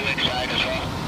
helix side as well.